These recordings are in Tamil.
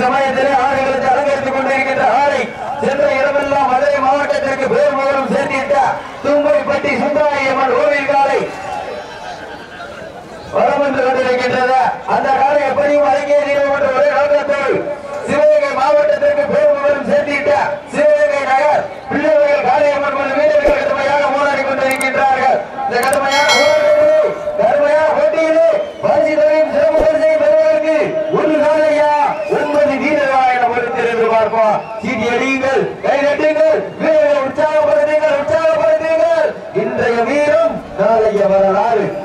சமயத்திலே ஆடுகளுக்கு அலங்கரித்துக் கொண்டிருக்கின்ற ஆடை சென்ற இடமெல்லாம் மதுரை மாவட்டத்திற்கு பேர் மூலம் சேர்த்திட்ட தும்பைப்பட்டி சுந்தராயம்மன் கோவில் காலை. வரம் என்று கொண்டிருக்கின்றது. அந்த காலை எப்படியும் அடங்கிய தீர்வு என்ற ஒரே நோக்கத்தோடு சிவகங்கை மாவட்டத்திற்கு பேர் மூலம் சேர்த்திட்ட சிவகங்கை நகர் பிள்ளைகள் காளியம்மன் கோவில் வீரர்கள் கடுமையாக போராடி கொண்டிருக்கின்றார்கள் இந்த கடுமையான போராட்டத்திலே கடுமையான போட்டியிலே பரிசு தொகையும் சிறப்பு பரிசை பெறுவதற்கு ஒரு நாளையா ஒன்பது வீரர்களா என சீடி அடியுங்கள். கை நட்டுங்கள் வீரர்களை உற்சாகப்படுத்துங்கள். உற்சாகப்படுத்துங்கள். இன்றைய வீரம் நாளைய வரலாறு.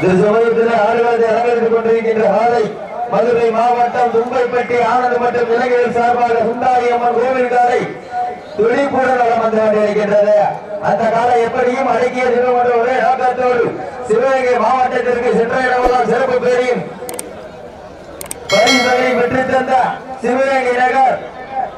இந்த சமயத்தில் ஆடுகளத்தை கொண்டிருக்கின்ற ஆலை மதுரை மாவட்டம் தும்பைப்பட்டி ஆனந்த் மற்றும் இளைஞர்கள் சார்பாக சுந்தாரி அம்மன் கோவில் காலை துடிப்புடன் வளம் வந்து கொண்டிருக்கின்றது. அந்த காலம் எப்படியும் அடக்கிய தினம் ஒரே நோக்கத்தோடு சிவகங்கை மாவட்டத்திற்கு சென்ற இடமெல்லாம் சிறப்பு பெரியும் பரிசுகளை பெற்று தந்த சிவகங்கை நகர்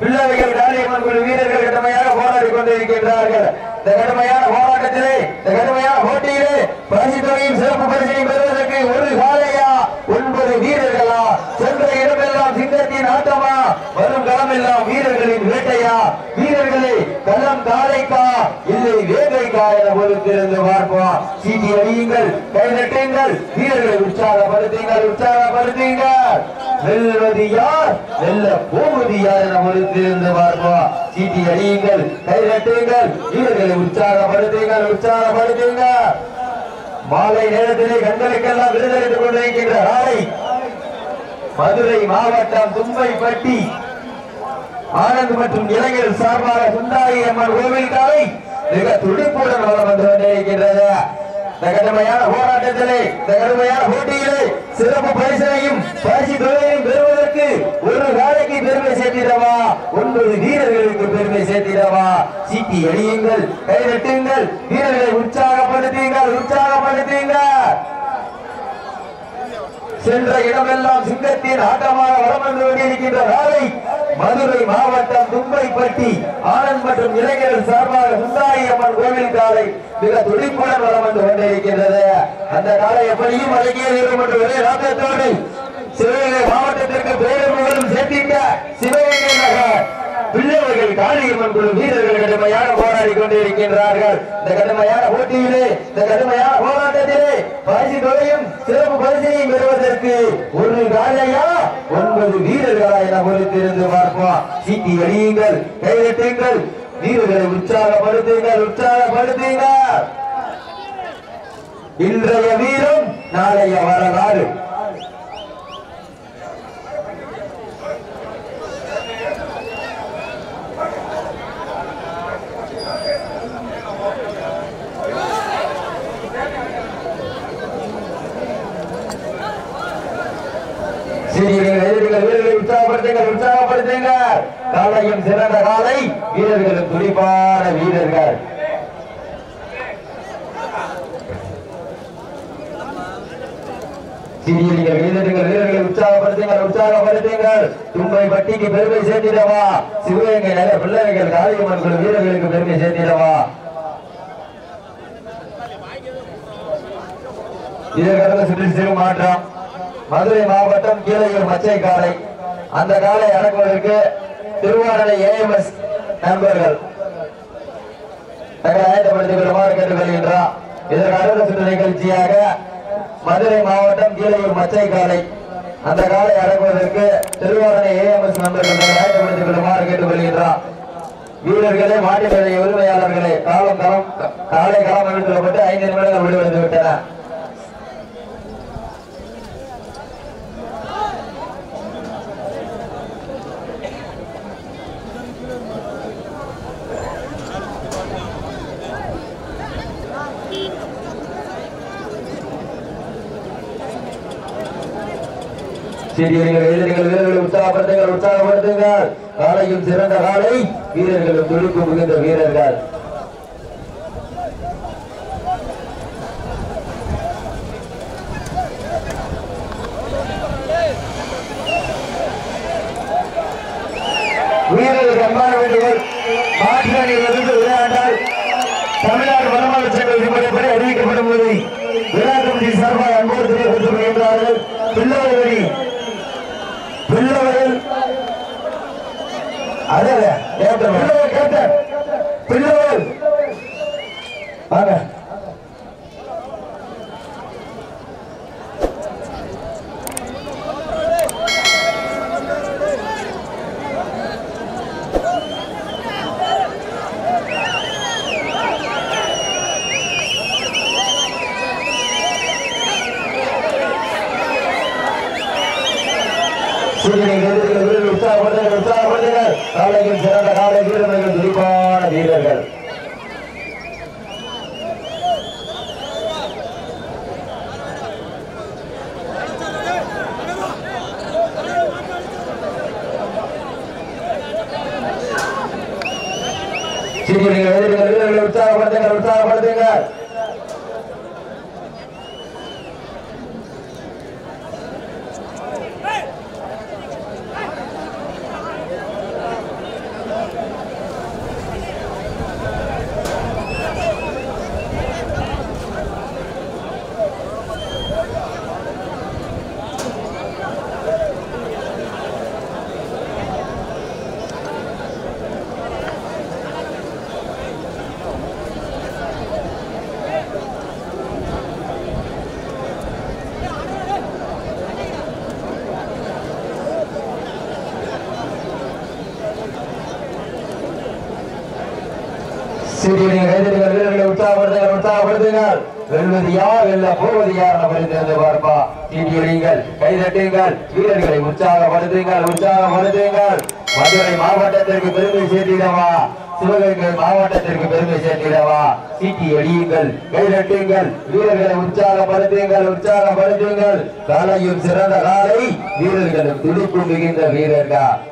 பிள்ளைகள் காளியம்மன் குழு வீரர்கள் கடுமையாக போராடி கொண்டிருக்கின்றார்கள். இந்த கடுமையான போராட்டத்திலே இந்த கடுமையான போட்டியிலே பரிசு தொகையும் சிறப்பு பரிசையும் பெறுவதற்கு ஒரு காலையா ஒன்பது வீரர்களா? சென்ற இடமெல்லாம் சிங்கத்தின் ஆட்டமா? வரும் களமெல்லாம் வீரர்களின் வேட்டையா? வீரர்களே களம் காலைக்கா இல்லை வேகைக்கா என பொறுத்திருந்து பார்ப்போம். சீட்டி அடியுங்கள் கை நட்டுங்கள் வீரர்களை உற்சாகப்படுத்துங்கள் உற்சாகப்படுத்துங்கள். வெல்வது யார்? வெல்ல போவது யார் என பொறுத்திருந்து பார்ப்போம். சீட்டி அடியுங்கள் கை நட்டுங்கள் வீரர்களை உற்சாகப்படுத்துங்கள் உற்சாகப்படுத்துங்கள். மாலை நேரத்திலே கண்களுக்கெல்லாம் விருதளித்துக் கொண்டிருக்கின்ற ஆலை மதுரை மாவட்டம் தும்பைப்பட்டி ஆனந்த் மற்றும் இளைஞர் சார்பாக சுந்தாரி அம்மன் கோவில் காலை மிக துடிப்புடன் வளம் வந்து கொண்டிருக்கின்றது. இந்த கடுமையான போராட்டத்திலே இந்த கடுமையான போட்டியிலே சிறப்பு பரிசனையும் பரிசு தொழிலையும் பெறுவது ஒரு வேலைக்கு பெருமை சேர்த்திடவா? ஒன்பது வீரர்களுக்கு பெருமை சேர்த்திடவா? சீட்டி எழியுங்கள் கை வெட்டுங்கள் வீரர்களை உற்சாகப்படுத்தீங்கள் உற்சாகப்படுத்தீங்க சென்ற இடமெல்லாம் சிங்கத்தின் ஆட்டமாக வலம் வந்து கொண்டிருக்கின்ற வேலை மதுரை மாவட்டம் தும்பைப்பட்டி ஆனந்த் மற்றும் இளைஞர்கள் சார்பாக சுந்தாரி அம்மன் கோவில் காலை மிக துடிப்புடன் வலம் வந்து கொண்டிருக்கின்றது. அந்த காலை எப்படியும் அடங்கிய தீரும் என்று ஒரே நோக்கத்தோடு சிவகங்கை மாவட்டத்திற்கு பேரும் புகழும் சேர்த்திட்ட சிவகங்கை நகர். பிள்ளைவர்கள் காளியம்மன் குழு வீரர்கள் கடுமையான போராடி கொண்டிருக்கின்றார்கள். இந்த கடுமையான போட்டியிலே இந்த கடுமையான போராட்டத்திலே பரிசு தொகையும் சிறப்பு பரிசையும் பெறுவதற்கு ஒரு காலையா ஒன்பது வீரர்களா என பொறுத்திருந்து பார்ப்போம். சீட்டி அடியுங்கள் கைதட்டுங்கள். வீரர்களை உற்சாகப்படுத்துங்கள் உற்சாகப்படுத்துங்கள். இன்றைய வீரம் நாளைய வரலாறு. சீரியர்கள் எதிரிகள் வீரர்களை உற்சாகப்படுத்துங்கள் உற்சாகப்படுத்துங்கள். காலையும் சிறந்த காலை வீரர்களும் துடிப்பான வீரர்கள். சீரியர்கள் வீரர்கள் வீரர்களை உற்சாகப்படுத்துங்கள் உற்சாகப்படுத்துங்கள். தும்பை பட்டிக்கு பெருமை சேர்த்திடவா? சிவகங்கை நகர் பிள்ளைகள் காளியம்மன் குழு வீரர்களுக்கு பெருமை சேர்த்திடவா? இதற்கடுத்த சுற்றி சிறு மாற்றம். மதுரை மாவட்டம் கீழையூர் மச்சை காலை அந்த காலை அடக்குவதற்கு திருவாரலை ஏஎம்எஸ் நண்பர்கள் தங்களை ஆயத்தப்படுத்திக் கொள்ளுமாறு கேட்டுக்கொள்கின்றார். இதற்கு அடுத்த சுற்று நிகழ்ச்சியாக மதுரை மாவட்டம் கீழையூர் மச்சை காலை அந்த காலை அடங்குவதற்கு திருவாரணை ஏஎம்எஸ் நண்பர்கள் ஆயத்தப்படுத்திக் கொள்ளுமாறு கேட்டுக்கொள்கின்றார். வீரர்களே மாட்டுக்கடை உரிமையாளர்களே காலம் களம் காலை களம் அமைத்துள்ளப்பட்டு ஐந்து நிமிடங்கள் விடுவித்து விட்டன சிறியர்கள் எதிரிகள் வீரர்களை உற்சாகப்படுத்துங்கள் உற்சாகப்படுத்துங்கள். காலையும் சிறந்த காலை வீரர்களும் துடிப்பு மிகுந்த வீரர்கள். வீரர்களுக்கு அன்பான வேண்டுகோள் மாற்றுவணியிலிருந்து விளையாண்டால் தமிழ்நாடு வனவளர்ச்சி அறிவிக்கப்படும் போது விளையாட்டு சார்பாக அதே கேப்டன் பிள்ளவர் கேப்டன் பிள்ளவர் வாங்க. சூரியனை எதிர்க்கிற வீரர்கள் உற்சாகப்படுத்துங்கள் உற்சாகப்படுத்துங்கள் காலையில் சிறந்த காலை வீரர்கள் துடிப்பான வீரர்கள். சூரியனை எதிர்க்கிற வீரர்களை உற்சாகப்படுத்துங்கள் உற்சாகப்படுத்துங்கள். உற்சாகப்படுத்துங்கள். உற்சாகப்படுத்துங்கள். வெல்வது யார்? வெல்ல போவது யார்? என பரிந்து பார்ப்பா. சீட்டியடிங்கள் கைதட்டுங்கள் வீரர்களை உற்சாகப்படுத்துங்கள். உற்சாகப்படுத்துங்கள். மதுரை மாவட்டத்திற்கு பெருமை சேர்த்திடவா? சிவகங்கை மாவட்டத்திற்கு பெருமை சேர்த்திடவா? சீட்டி அடியுங்கள். கைதட்டுங்கள் வீரர்களை உற்சாகப்படுத்துங்கள். உற்சாகப்படுத்துங்கள். காலையும் சிறந்த காலை வீரர்களும் துடிப்பு மிகுந்த வீரர்கள்.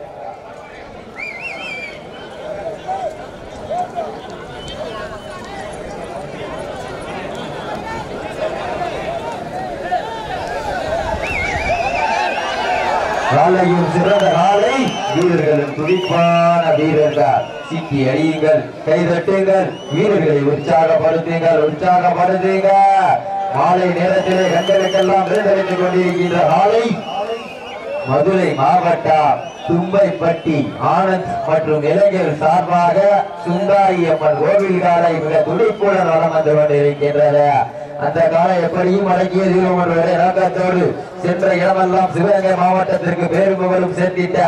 காலையும் சிறந்த காலை. வீரர்களும் துடிப்பான வீரர்கள். சிக்கி அடியுங்கள் கைதட்டுங்கள். வீரர்களை உற்சாகப்படுத்துங்கள் உற்சாகப்படுத்துங்க மாலை நேரத்திலே கண்களுக்கெல்லாம் விருந்தளித்துக் கொண்டிருக்கின்ற காலை மதுரை மாவட்டம் தும்பைப்பட்டி ஆனந்த் மற்றும் இளைஞர் சார்பாக சுந்தாரி அம்மன் கோவில் காலை மிக துடிப்புடன் வளம் வந்து கொண்டிருக்கின்றன அந்த காலை எப்படியும் அடங்கிய தீரும் என்ற நோக்கத்தோடு சென்ற இடமெல்லாம் சிவகங்கை மாவட்டத்திற்கு பேரும் புகழும் சேர்த்திட்ட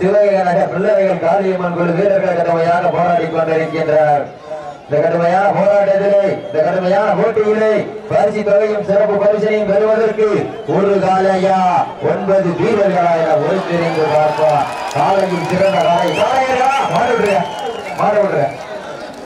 சிவகங்கை நகர் பிள்ளைகள் காளியம்மன் குழு வீரர்கள் கடுமையாக போராடி கொண்டிருக்கின்றனர். இந்த கடுமையான போராட்டத்திலே இந்த கடுமையான போட்டியிலே பரிசு தொகையும் சிறப்பு பரிசனையும் பெறுவதற்கு ஒரு காலையா ஒன்பது வீரர்களா என ஒருங்கிணைந்து பார்ப்போம். காலையில் சிறந்த காலை. காலையா மாடு விடுற.